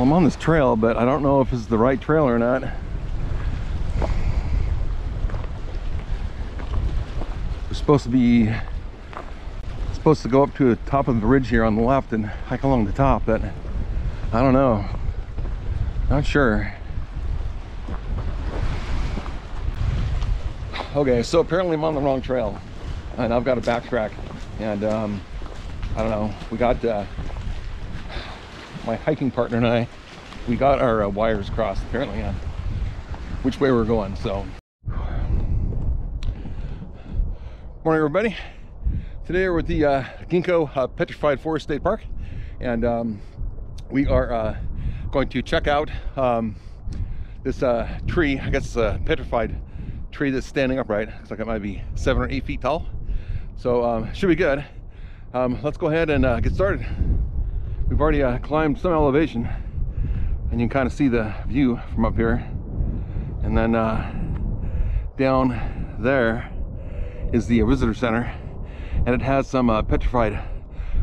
Well, I'm on this trail, but I don't know if it's the right trail or not. We're supposed to be supposed to go up to the top of the ridge here on the left and hike along the top, but I don't know. Not sure. Okay, so apparently I'm on the wrong trail and I've got to backtrack and um, I don't know. We got uh, my hiking partner and I, we got our uh, wires crossed apparently on which way we're going. So, morning everybody. Today we're at the uh, Ginkgo uh, Petrified Forest State Park and um, we are uh, going to check out um, this uh, tree. I guess it's a petrified tree that's standing upright. Looks like it might be seven or eight feet tall. So um, should be good. Um, let's go ahead and uh, get started. We've already uh, climbed some elevation and you can kind of see the view from up here. And then uh, down there is the visitor center and it has some uh, petrified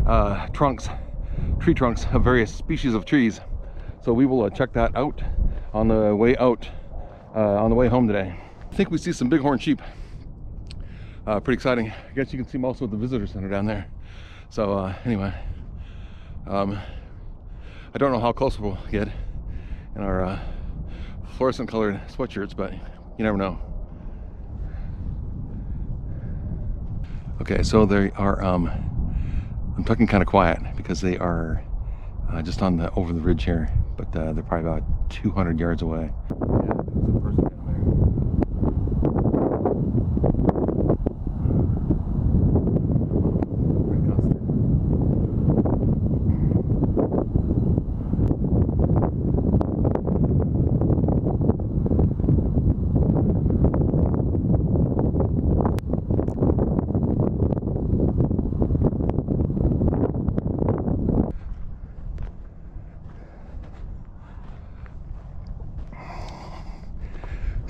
uh, trunks, tree trunks of various species of trees. So we will uh, check that out on the way out, on the way home today. I think we see some bighorn sheep. Uh, pretty exciting. I guess you can see most of the visitor center down there. So uh, anyway, um, I don't know how close we'll get in our uh, fluorescent colored sweatshirts, but you never know. Okay, so they are, um, I'm talking kind of quiet because they are uh, just on the, over the ridge here, but uh, they're probably about 200 yards away. Yeah,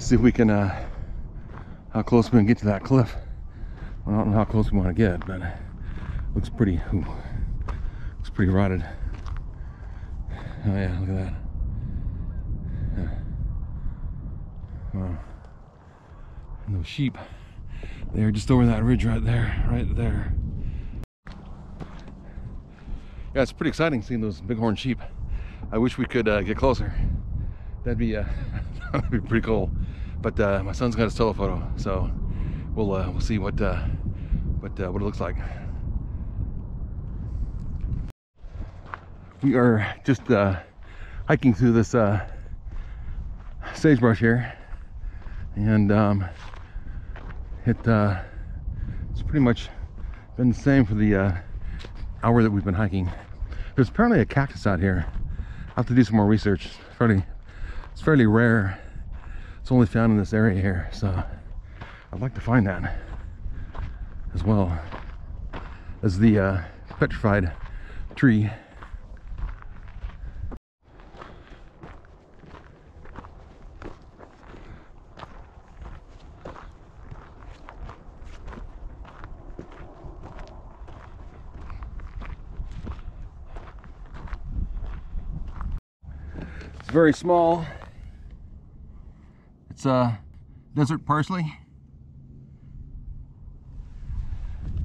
see if we can uh, how close we can get to that cliff. I don't know how close we want to get but looks pretty ooh, looks pretty rotted. Oh yeah look at that. Yeah. wow. Those sheep they're just over that ridge right there right there. Yeah it's pretty exciting seeing those bighorn sheep. I wish we could uh, get closer that'd be uh, that'd be pretty cool but uh, my son's got his telephoto, so we'll uh, we'll see what uh, what uh, what it looks like. We are just uh, hiking through this uh, sagebrush here, and um, it it's pretty much been the same for the hour that we've been hiking. There's apparently a cactus out here. I'll have to do some more research. It's it's fairly rare it's only found in this area here, so I'd like to find that as well as the uh, petrified tree. It's very small it's uh, desert parsley.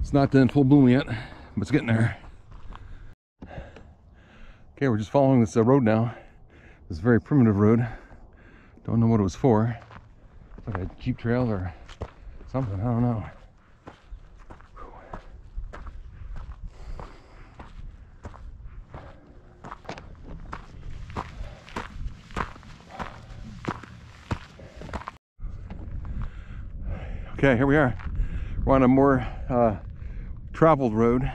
It's not in full bloom yet, but it's getting there. Okay, we're just following this uh, road now. This very primitive road. Don't know what it was for. Like a jeep trail or something, I don't know. Okay, here we are. We're on a more uh, traveled road.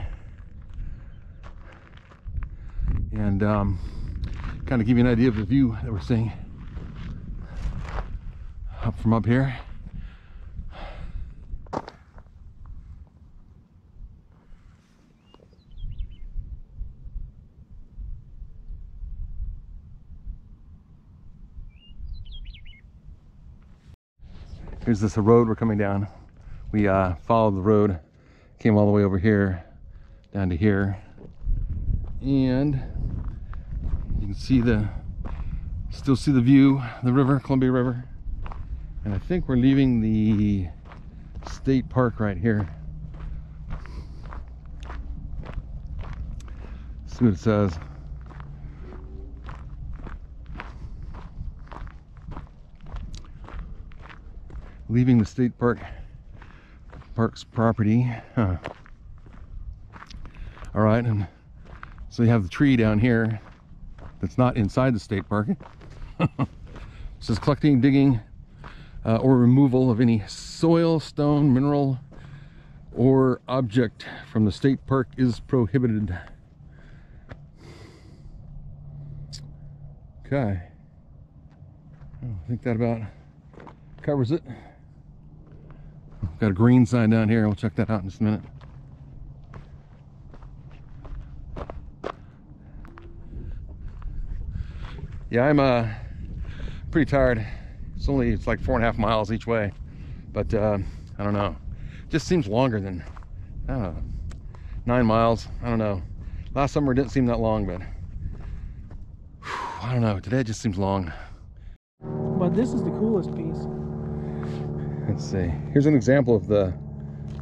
And um, kind of give you an idea of the view that we're seeing up from up here. Here's this road we're coming down. We uh, followed the road, came all the way over here, down to here. And You can see the, still see the view, the river, Columbia River. And I think we're leaving the state park right here. See what it says. Leaving the state park park's property. Huh. All right, and so you have the tree down here that's not inside the state park. says collecting, digging, uh, or removal of any soil, stone, mineral, or object from the state park is prohibited. Okay. I think that about covers it. Got a green sign down here. We'll check that out in just a minute. Yeah, I'm uh, pretty tired. It's only, it's like four and a half miles each way. But uh, I don't know. just seems longer than, I don't know, nine miles. I don't know. Last summer didn't seem that long, but whew, I don't know. Today just seems long. But this is the coolest piece. Let's see. Here's an example of the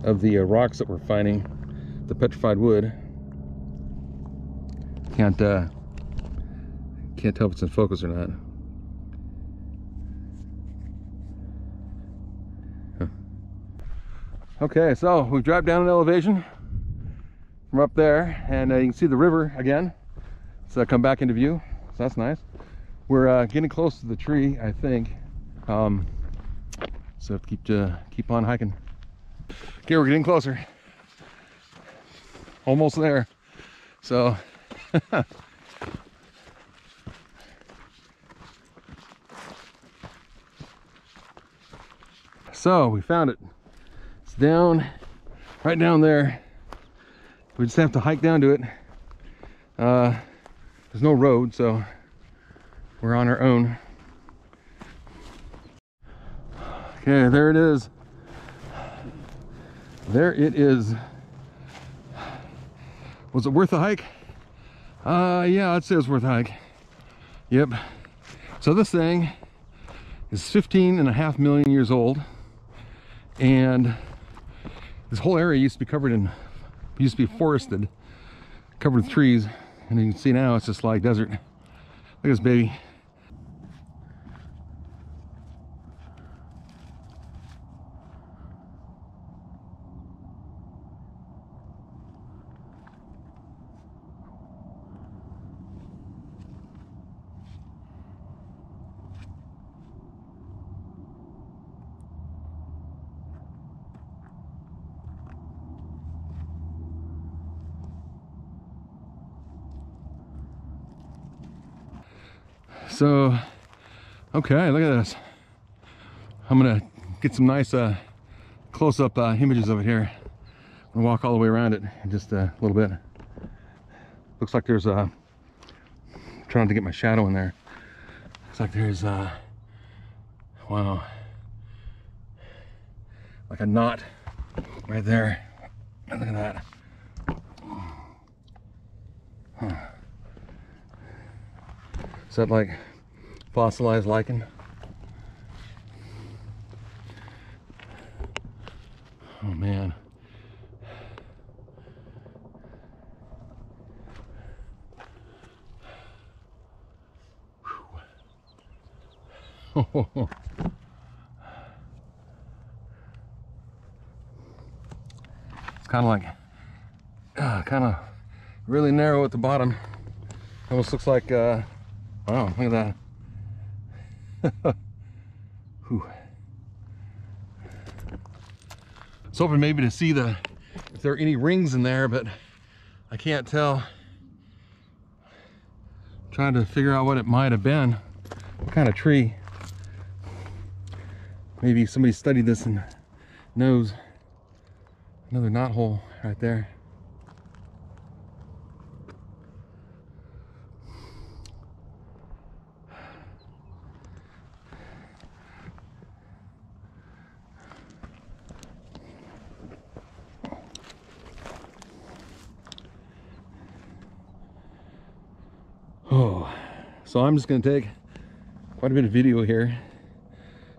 of the uh, rocks that we're finding, the petrified wood. Can't uh, can't tell if it's in focus or not. Huh. Okay, so we've dropped down an elevation from up there, and uh, you can see the river again. So come back into view. So that's nice. We're uh, getting close to the tree, I think. Um, so have to keep uh, keep on hiking. Okay, we're getting closer. Almost there. So So we found it. It's down, right down there. We just have to hike down to it. Uh, there's no road, so we're on our own. Okay, there it is. There it is. Was it worth the hike? Uh, yeah, I'd say it was worth the hike. Yep. So this thing is 15 and a half million years old. And this whole area used to be covered in, used to be forested, covered with trees. And you can see now it's just like desert. Look at this baby. So, okay, look at this. I'm gonna get some nice uh, close-up uh, images of it here. I'm gonna walk all the way around it in just a little bit. Looks like there's a, uh, trying to get my shadow in there. Looks like there's uh, wow, like a knot right there. Look at that. Huh. Is that like fossilized lichen? Oh man. it's kind of like, uh, kind of really narrow at the bottom. Almost looks like uh, Wow, look at that. Whew. I was hoping maybe to see the if there are any rings in there, but I can't tell. I'm trying to figure out what it might have been. What kind of tree. Maybe somebody studied this and knows. Another knot hole right there. Oh. So I'm just gonna take quite a bit of video here,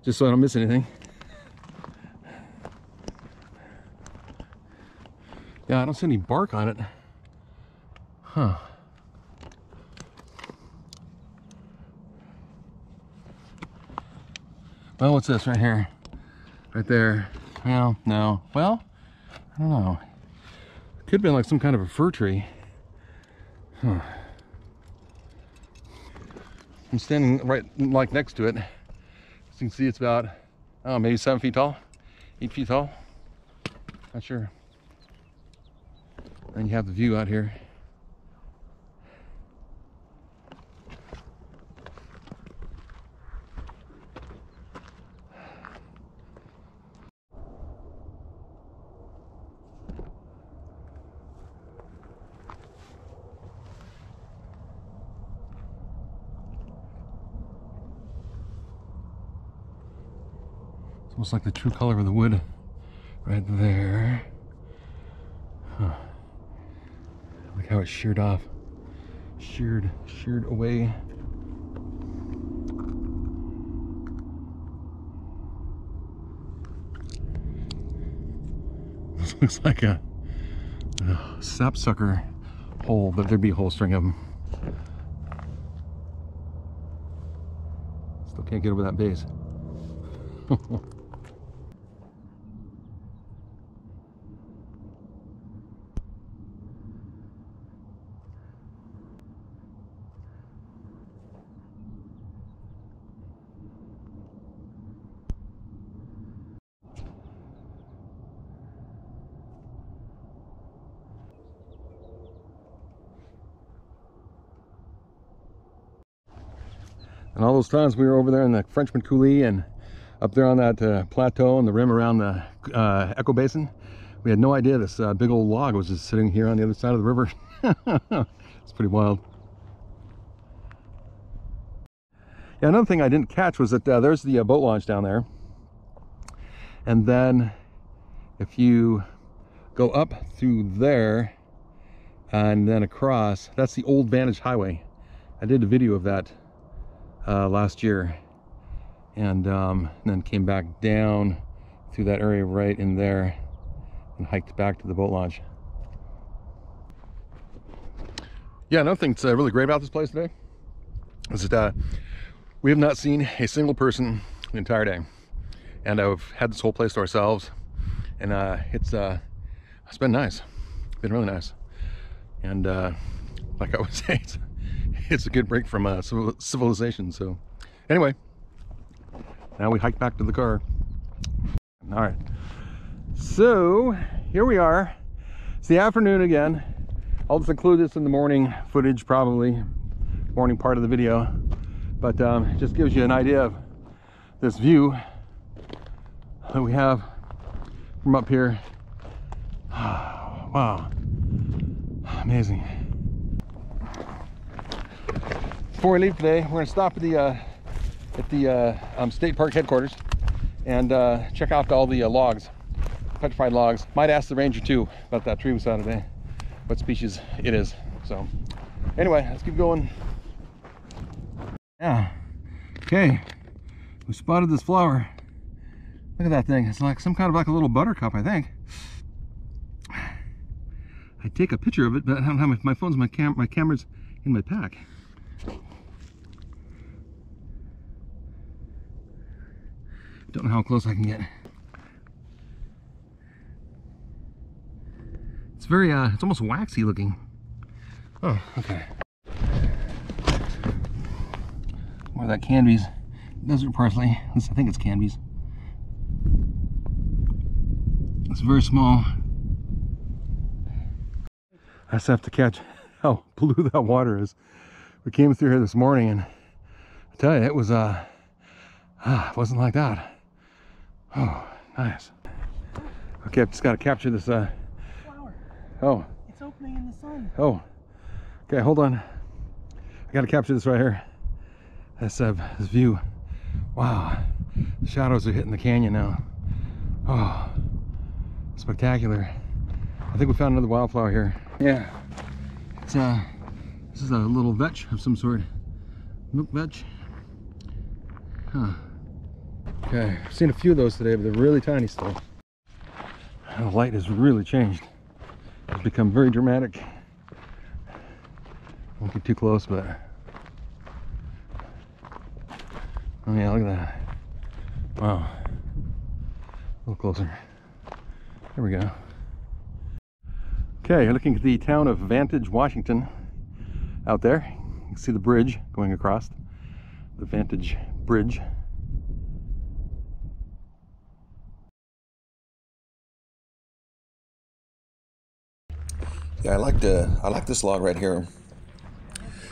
just so I don't miss anything. Yeah, I don't see any bark on it. Huh. Well, what's this right here? Right there. Well, no. Well, I don't know. Could have been like some kind of a fir tree. Huh. I'm standing right like next to it. As you can see, it's about, oh, maybe seven feet tall, eight feet tall. Not sure. And you have the view out here. Almost like the true color of the wood right there. Huh. Look how it's sheared off. Sheared, sheared away. This looks like a, a sapsucker hole, but there'd be a whole string of them. Still can't get over that base. those times we were over there in the Frenchman Coulee and up there on that uh, plateau and the rim around the uh, Echo Basin, we had no idea this uh, big old log was just sitting here on the other side of the river. it's pretty wild. Yeah, another thing I didn't catch was that uh, there's the uh, boat launch down there. And then if you go up through there and then across, that's the old Vantage Highway. I did a video of that uh, last year and, um, and then came back down through that area right in there and hiked back to the boat launch. Yeah, another thing that's uh, really great about this place today is that uh, we have not seen a single person the entire day. And I've had this whole place to ourselves and uh, it's, uh, it's been nice. It's been really nice. And uh, like I was saying, it's a good break from uh, civilization. So anyway, now we hike back to the car. All right. So here we are. It's the afternoon again. I'll just include this in the morning footage, probably morning part of the video. But um, it just gives you an idea of this view that we have from up here. wow, amazing. Before we leave today, we're gonna stop at the uh, at the uh, um, state park headquarters and uh, check out all the uh, logs, petrified logs. Might ask the ranger too about that tree we saw today, what species it is. So anyway, let's keep going. Yeah, okay, we spotted this flower. Look at that thing. It's like some kind of like a little buttercup, I think. I take a picture of it, but I don't have my, my phone's my cam my camera's in my pack. Don't know how close I can get. It's very, uh, it's almost waxy looking. Oh, okay. More of that Canby's desert parsley. This, I think it's Canby's. It's very small. I just have to catch how blue that water is. We came through here this morning and I tell you, it was, uh, ah, it wasn't like that. Oh, nice. Okay, I've just got to capture this, uh, Flower. oh, It's opening in the sun. oh. Okay, hold on. I got to capture this right here. This, uh, this view. Wow. The shadows are hitting the canyon now. Oh, spectacular. I think we found another wildflower here. Yeah. It's, uh, this is a little vetch of some sort. milk vetch. Huh. Okay, I've seen a few of those today, but they're really tiny still. The light has really changed. It's become very dramatic. Won't get too close, but oh yeah, look at that. Wow. A little closer. There we go. Okay, looking at the town of Vantage, Washington out there. You can see the bridge going across. The Vantage Bridge. Yeah, I liked uh, I like this log right here.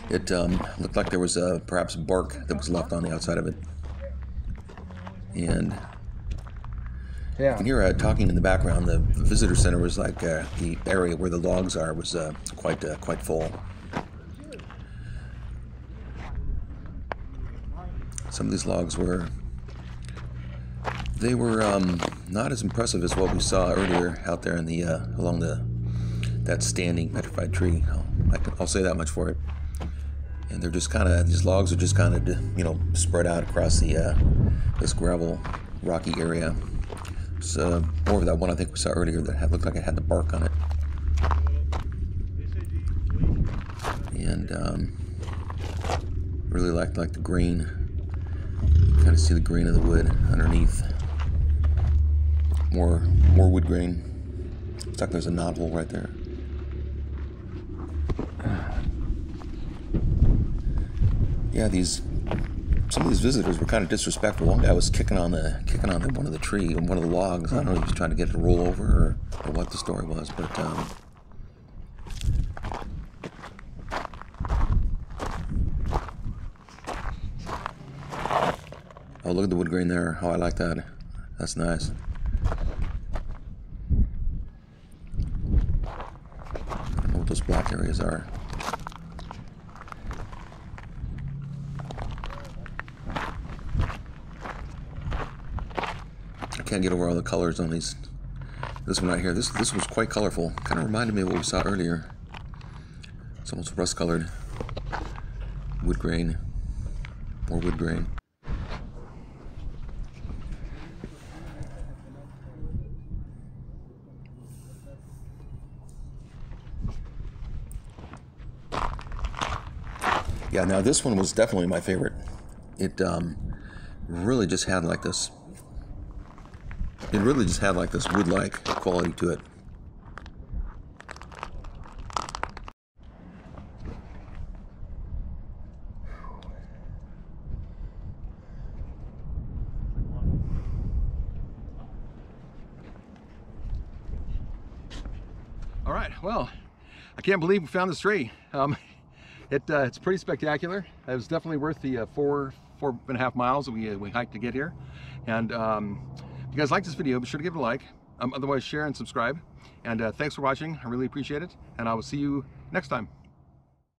It um, looked like there was uh, perhaps bark that was left on the outside of it, and Yeah. you can hear uh, talking in the background. The visitor center was like uh, the area where the logs are was uh, quite uh, quite full. Some of these logs were they were um, not as impressive as what we saw earlier out there in the uh, along the that standing petrified tree. I'll, can, I'll say that much for it. And they're just kind of these logs are just kind of you know spread out across the uh, this gravel rocky area. It's uh, more of that one I think we saw earlier that had, looked like it had the bark on it. And um, really liked like the green. Kind of see the green of the wood underneath. More more wood grain. It's like there's a knot hole right there. Yeah, these some of these visitors were kind of disrespectful. One guy was kicking on the kicking on one of the tree, one of the logs. I don't know if he was trying to get it to roll over or, or what the story was, but um, oh, look at the wood grain there. Oh, I like that. That's nice. I don't know what those black areas are. Can't get over all the colors on these. This one right here. This this was quite colorful. Kind of reminded me of what we saw earlier. It's almost rust colored. Wood grain. More wood grain. Yeah, now this one was definitely my favorite. It um, really just had like this it really just had like this wood-like quality to it. All right, well, I can't believe we found this tree. Um, it, uh, it's pretty spectacular. It was definitely worth the uh, four, four and a half miles that we, uh, we hiked to get here. And um, you guys like this video, be sure to give it a like. Um, otherwise, share and subscribe. And uh, thanks for watching. I really appreciate it. And I will see you next time.